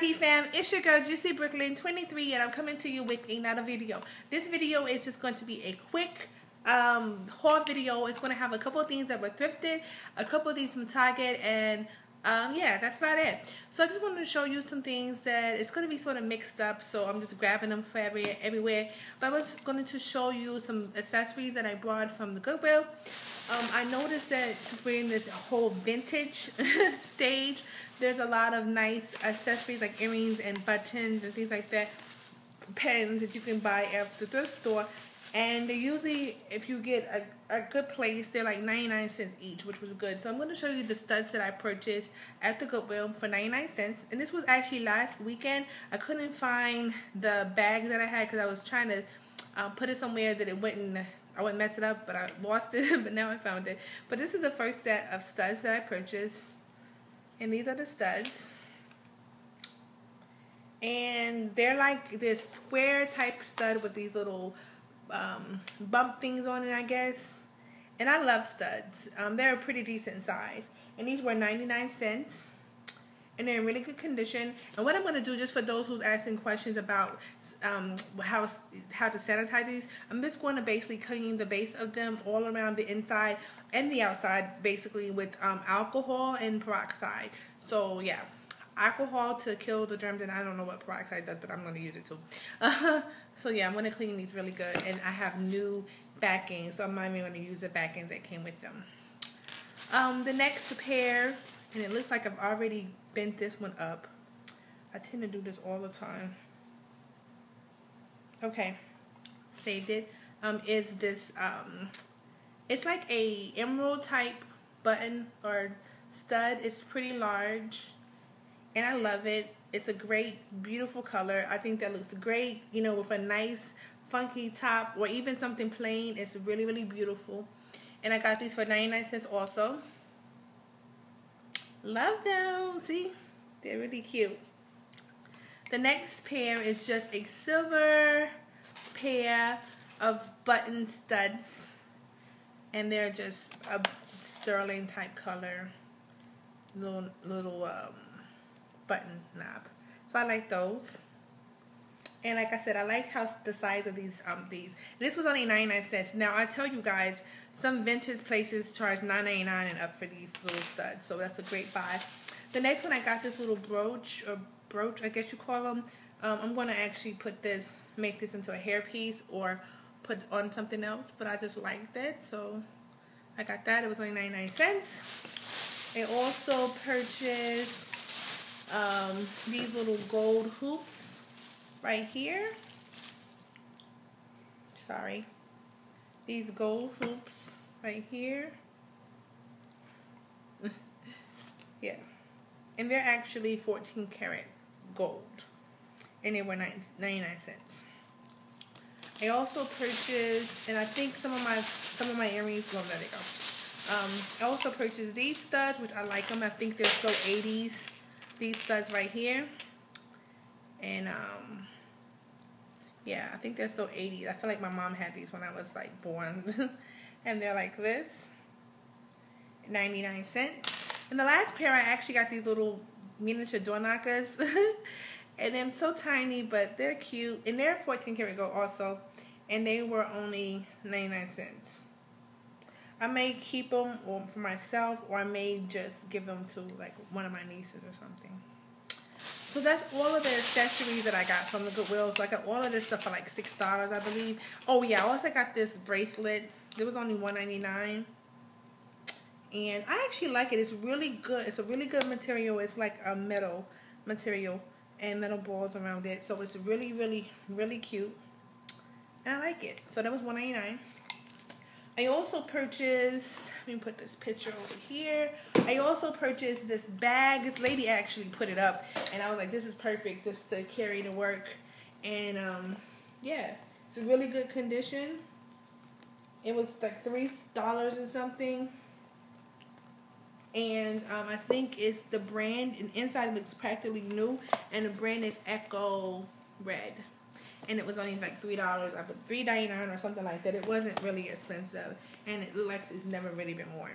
YT fam, it's your girl Juicy Brooklyn 23 and I'm coming to you with another video. This video is just going to be a quick um, haul video. It's going to have a couple of things that were thrifted, a couple of things from Target, and um, yeah, that's about it. So I just wanted to show you some things that it's going to be sort of mixed up, so I'm just grabbing them for every, everywhere. But I was going to show you some accessories that I brought from the Goodwill. Um, I noticed that since we're in this whole vintage stage, there's a lot of nice accessories like earrings and buttons and things like that, pens that you can buy at the thrift store and they usually, if you get a, good place, they're like 99 cents each, which was good. So I'm going to show you the studs that I purchased at the Goodwill for 99 cents. And this was actually last weekend. I couldn't find the bag that I had because I was trying to um, put it somewhere that it wouldn't I wouldn't mess it up, but I lost it, but now I found it. But this is the first set of studs that I purchased. And these are the studs. And they're like this square type stud with these little um, bump things on it, I guess. And I love studs. Um, they're a pretty decent size. And these were 99 cents. And they're in really good condition. And what I'm going to do, just for those who's asking questions about um, how how to sanitize these, I'm just going to basically clean the base of them all around the inside and the outside, basically with um, alcohol and peroxide. So yeah, alcohol to kill the germs, and I don't know what peroxide does, but I'm going to use it too. So yeah, I'm going to clean these really good, and I have new backings, so I'm not even going to use the backings that came with them. Um, the next pair, and it looks like I've already bent this one up. I tend to do this all the time. Okay, saved it. Um, is this um, it's like a emerald type button or stud. It's pretty large and I love it. It's a great, beautiful color. I think that looks great, you know, with a nice, funky top or even something plain. It's really, really beautiful. And I got these for 99 cents also. Love them. See? They're really cute. The next pair is just a silver pair of button studs. And they're just a sterling type color. Little, little, um, button knob. So I like those. And like I said, I like how the size of these um these. This was only 99 cents. Now I tell you guys, some vintage places charge 9.99 and up for these little studs. So that's a great buy. The next one I got this little brooch or brooch, I guess you call them. Um, I'm going to actually put this, make this into a hairpiece or put on something else. But I just liked it. So I got that. It was only 99 cents. I also purchased um, these little gold hoops right here. Sorry. These gold hoops right here. yeah. And they're actually 14 karat gold. And they were 99 cents. I also purchased, and I think some of my some of my earrings, well, there they go. Um, I also purchased these studs, which I like them. I think they're so 80s these studs right here. And, um, yeah, I think they're so 80s. I feel like my mom had these when I was, like, born. and they're like this. 99 cents. And the last pair, I actually got these little miniature door knockers. and they're so tiny, but they're cute. And they're 14 karat gold also. And they were only 99 cents. I may keep them for myself, or I may just give them to like one of my nieces or something. So that's all of the accessories that I got from the Goodwills. So I got all of this stuff for like six dollars, I believe. Oh yeah, I also got this bracelet. It was only one ninety nine, and I actually like it. It's really good. It's a really good material. It's like a metal material and metal balls around it. So it's really, really, really cute, and I like it. So that was one ninety nine. I also purchased, let me put this picture over here. I also purchased this bag. This lady actually put it up, and I was like, this is perfect just to carry to work. And um, yeah, it's a really good condition. It was like $3 or something. And um, I think it's the brand, and inside it looks practically new, and the brand is Ecko Red and it was only like three dollars, I put three ninety nine or something like that. It wasn't really expensive, and it looks like it's never really been worn.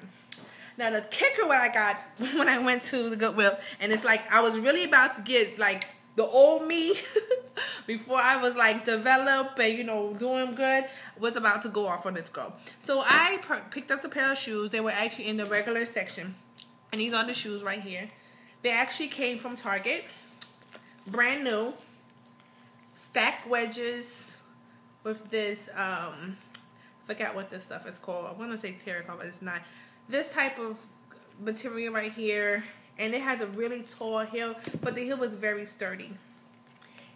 Now the kicker what I got when I went to the Goodwill, and it's like I was really about to get like the old me before I was like developed and you know doing good was about to go off on its go. So I picked up the pair of shoes. They were actually in the regular section, and these are the shoes right here. They actually came from Target, brand new, stack wedges with this um forget what this stuff is called. I want to say terracotta, but it's not. This type of material right here, and it has a really tall heel, but the heel was very sturdy.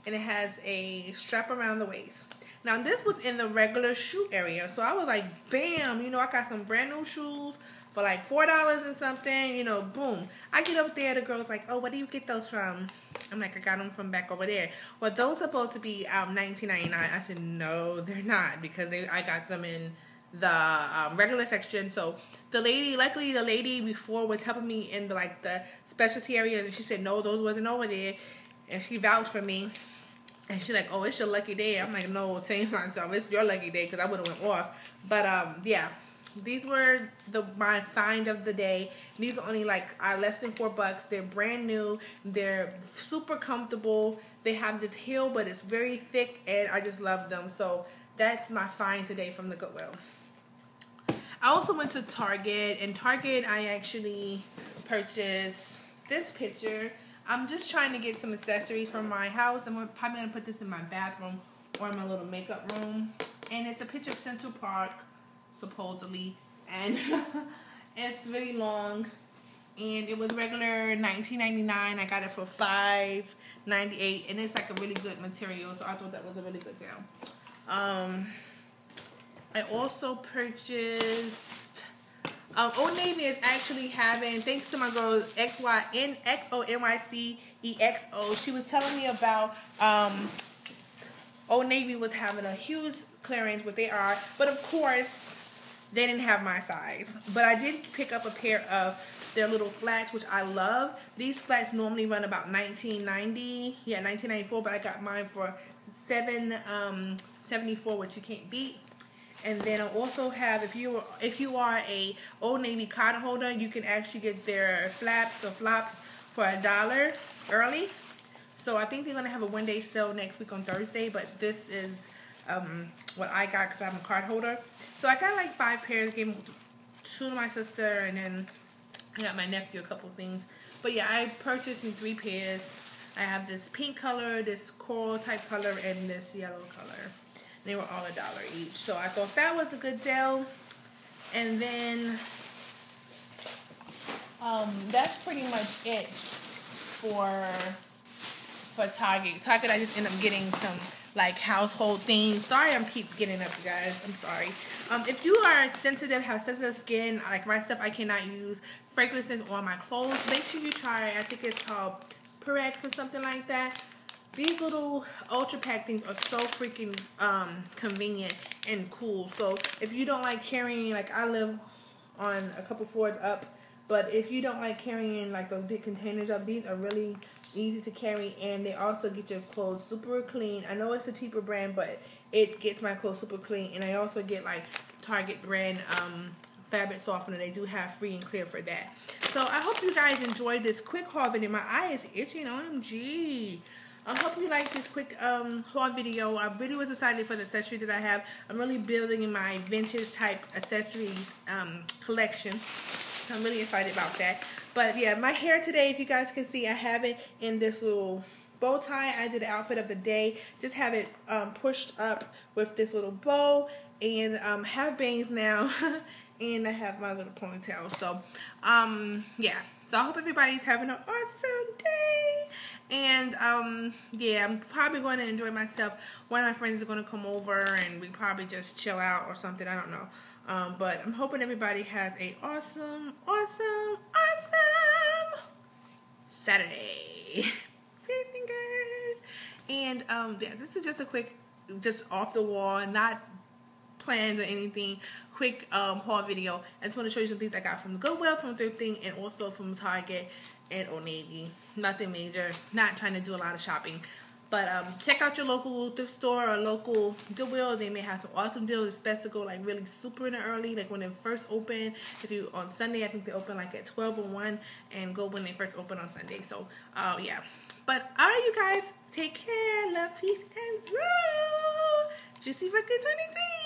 And it has a strap around the waist. Now this was in the regular shoe area, so I was like, bam, you know, I got some brand new shoes for like four dollars and something, you know, boom. I get up there, the girl's like, oh, where do you get those from? I'm like, I got them from back over there. Well, those are supposed to be um 19.99. I said, no, they're not because they, I got them in the um, regular section. So the lady, luckily the lady before was helping me in the like the specialty area, and she said, no, those wasn't over there, and she vouched for me. And she's like, "Oh, it's your lucky day." I'm like, "No, tell myself it's your lucky day because I would have went off." But um, yeah, these were the my find of the day. These are only like uh, less than four bucks. They're brand new. They're super comfortable. They have this heel, but it's very thick, and I just love them. So that's my find today from the Goodwill. I also went to Target, and Target I actually purchased this picture. I'm just trying to get some accessories for my house. I'm probably gonna put this in my bathroom or in my little makeup room. And it's a picture of Central Park supposedly, and it's really long. And it was regular 19.99. I got it for 5.98, and it's like a really good material. So I thought that was a really good deal. Um, I also purchased. Um, Old Navy is actually having, thanks to my girl X Y N X O N Y C E X O. She was telling me about um, Old Navy was having a huge clearance, what they are, but of course they didn't have my size. But I did pick up a pair of their little flats, which I love. These flats normally run about 1990, yeah, 1994, but I got mine for 774, um, which you can't beat. And then I also have, if you if you are a Old Navy card holder, you can actually get their flaps or flops for a dollar early. So I think they're gonna have a one day sale next week on Thursday. But this is um, what I got because I'm a card holder. So I got like five pairs. Gave two to my sister, and then I got my nephew a couple things. But yeah, I purchased me three pairs. I have this pink color, this coral type color, and this yellow color. They were all a dollar each. So I thought that was a good deal. And then um, that's pretty much it for for Target. Target, I just end up getting some like household things. Sorry, I'm keep getting up, you guys. I'm sorry. Um, if you are sensitive, have sensitive skin, like myself, I cannot use fragrances on my clothes. Make sure you try. I think it's called Purex or something like that. These little ultra pack things are so freaking um, convenient and cool. So if you don't like carrying, like I live on a couple floors up, but if you don't like carrying like those big containers up, these are really easy to carry and they also get your clothes super clean. I know it's a cheaper brand, but it gets my clothes super clean. And I also get like Target brand um, fabric softener. They do have free and clear for that. So I hope you guys enjoyed this quick haul video. My eye is itching. OMG. I hope you like this quick um, haul video. I really was excited for the accessory that I have. I'm really building in my vintage type accessories um, collection. I'm really excited about that. But yeah, my hair today, if you guys can see, I have it in this little bow tie. I did the outfit of the day. Just have it um, pushed up with this little bow and um, have bangs now. and I have my little ponytail. So, um, yeah. So I hope everybody's having an awesome day. And, um, yeah, I'm probably going to enjoy myself. One of my friends is going to come over and we probably just chill out or something. I don't know. Um, but I'm hoping everybody has a awesome, awesome, awesome Saturday. And um, yeah, this is just a quick, just off the wall, not plans or anything. Quick um, haul video. I just want to show you some things I got from the Goodwill, from Thrifting, and also from Target and Old Navy. Nothing major. Not trying to do a lot of shopping. But um, check out your local thrift store or local Goodwill. They may have some awesome deals. It's best to go like really super in the early, like when they first open. If you on Sunday, I think they open like at twelve or one, and go when they first open on Sunday. So, uh, yeah. But all right, you guys, take care. Love, peace, and love. Juicy Brooklyn 23.